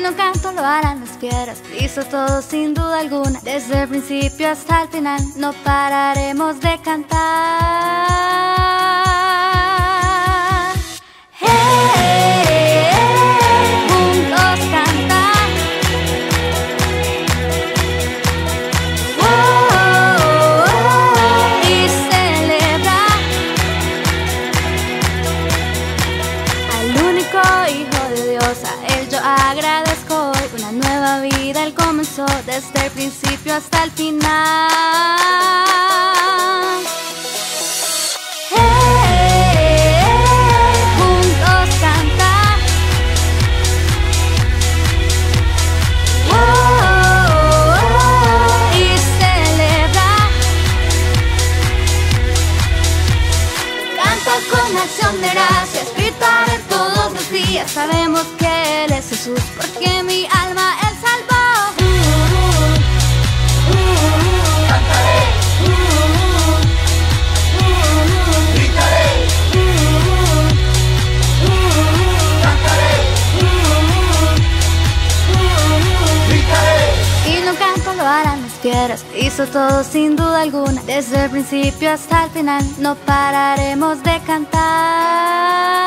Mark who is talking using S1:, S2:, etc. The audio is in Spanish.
S1: no canto lo harán las piedras Hizo todo sin duda alguna. Desde el principio hasta el final No pararemos de cantar agradezco Una nueva vida Él comenzó Desde el principio hasta el final con acción de gracias, gritaré todos los días. Sabemos que Él es Jesús, porque mi alma Él piedras, hizo todo sin duda alguna. Desde el principio hasta el final, no pararemos de cantar.